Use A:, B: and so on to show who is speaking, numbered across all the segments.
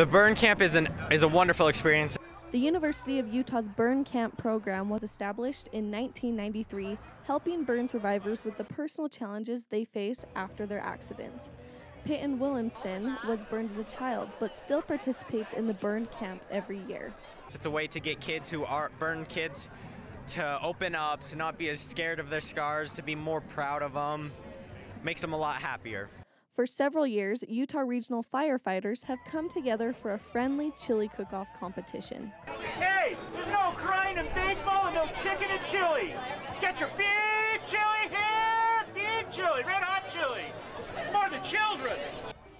A: The burn camp is, an, is a wonderful experience.
B: The University of Utah's Burn Camp program was established in 1993, helping burn survivors with the personal challenges they face after their accidents. Peyton Williamson was burned as a child, but still participates in the burn camp every year.
A: It's a way to get kids who are burned kids to open up, to not be as scared of their scars, to be more proud of them. Makes them a lot happier.
B: For several years, Utah regional firefighters have come together for a friendly chili cook-off competition.
C: Hey, there's no crying in baseball and no chicken and chili. Get your beef chili here, beef chili, red hot chili. It's for the children.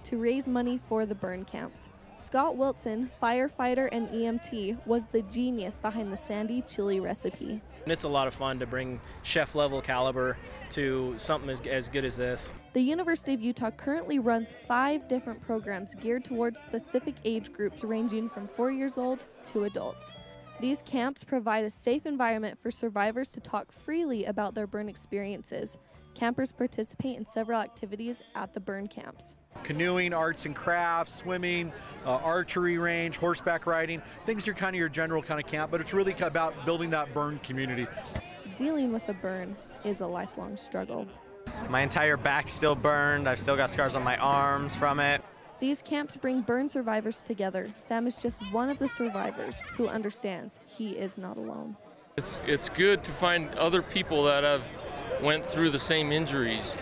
B: To raise money for the burn camps. Scott Wilson, firefighter and EMT, was the genius behind the Sandy chili recipe.
D: And it's a lot of fun to bring chef level caliber to something as, as good as this.
B: The University of Utah currently runs five different programs geared towards specific age groups ranging from four years old to adults. These camps provide a safe environment for survivors to talk freely about their burn experiences. Campers participate in several activities at the burn camps.
E: Canoeing, arts and crafts, swimming, uh, archery range, horseback riding, things are kind of your general kind of camp, but it's really about building that burn community.
B: Dealing with a burn is a lifelong struggle.
A: My entire back's still burned. I've still got scars on my arms from it.
B: These camps bring burn survivors together. Sam is just one of the survivors who understands he is not alone.
F: It's, it's good to find other people that have went through the same injuries